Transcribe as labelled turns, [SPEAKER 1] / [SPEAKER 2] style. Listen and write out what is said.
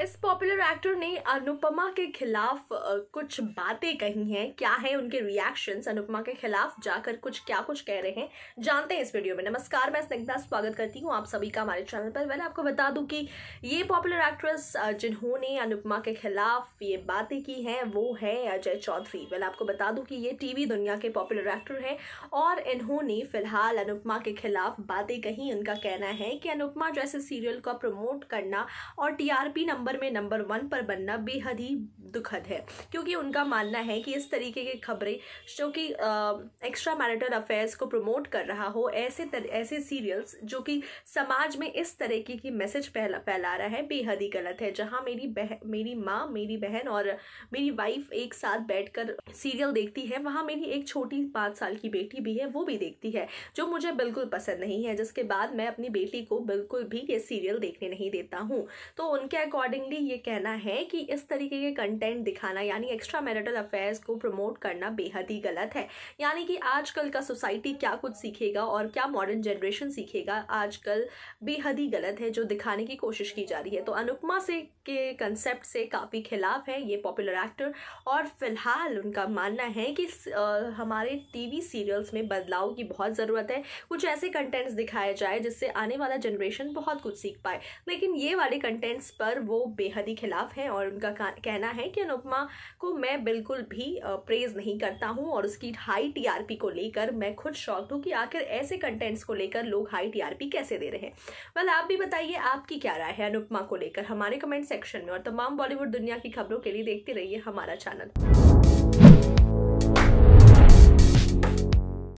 [SPEAKER 1] इस popular actor ने अनुपमा के खिलाफ कुछ बातें कही हैं। क्या है उनके रिएक्शंस अनुपमा के खिलाफ? जाकर कुछ क्या कुछ कह रहे हैं। जानते हैं इस वीडियो में। नमस्कार, मैं स्निग्धा स्वागत करती हूँ आप सभी का हमारे चैनल पर। मैंने आपको बता दूँ कि ये पॉपुलर एक्ट्रेस जिन्होंने अनुपमा के खिलाफ ये बातें की हैं, वो है अजय चौधरी। मैंने आपको बता दूँ कि ये टीवी दुनिया के पॉपुलर एक्टर हैं और इन्होंने फ़िलहाल अनुपमा के खिलाफ बातें कही। उनका कहना है कि अनुपमा जैसे सीरियल का प्रमोट करना और टीआरपी नंबर नंबर में नंबर वन पर बनना बेहद ही दुखद है। क्योंकि उनका मानना है कि इस तरीके की खबरें जो कि एक्स्ट्रा मैरिटल अफेयर्स को प्रमोट कर रहा हो ऐसे तर, ऐसे सीरियल्स जो कि समाज में इस तरीके की मैसेज फैला फैला रहा है बेहद ही गलत है। जहाँ मेरी बह मेरी माँ मेरी बहन और मेरी वाइफ एक साथ बैठकर सीरियल देखती है वहाँ मेरी एक छोटी पाँच साल की बेटी भी है वो भी देखती है जो मुझे बिल्कुल पसंद नहीं है। जिसके बाद मैं अपनी बेटी को बिल्कुल भी ये सीरियल देखने नहीं देता हूँ। तो उनके अकॉर्डिंगली ये कहना है कि इस तरीके के कंटेंट दिखाना, यानी एक्स्ट्रा मैरिटल अफेयर्स को प्रमोट करना बेहद ही गलत है। यानी कि आजकल का सोसाइटी क्या कुछ सीखेगा और क्या मॉडर्न जनरेशन सीखेगा, आजकल बेहद ही गलत है जो दिखाने की कोशिश की जा रही है। तो अनुपमा से के कंसेप्ट से काफ़ी खिलाफ है ये पॉपुलर एक्टर और फ़िलहाल उनका मानना है कि हमारे टीवी सीरियल्स में बदलाव की बहुत ज़रूरत है। कुछ ऐसे कंटेंट्स दिखाए जाए जिससे आने वाला जनरेशन बहुत कुछ सीख पाए। लेकिन ये वाले कंटेंट्स पर वो बेहद ही खिलाफ हैं और उनका कहना है कि अनुपमा को मैं बिल्कुल भी प्रेज नहीं करता हूँ और उसकी हाई टीआरपी को लेकर मैं खुद शौक हूँ कि आखिर ऐसे कंटेंट्स को लेकर लोग हाई टीआरपी कैसे दे रहे हैं। वेल आप भी बताइए आपकी क्या राय है अनुपमा को लेकर? हमारे कमेंट सेक्शन में और तमाम बॉलीवुड दुनिया की खबरों के लिए देखते रहिए हमारा चैनल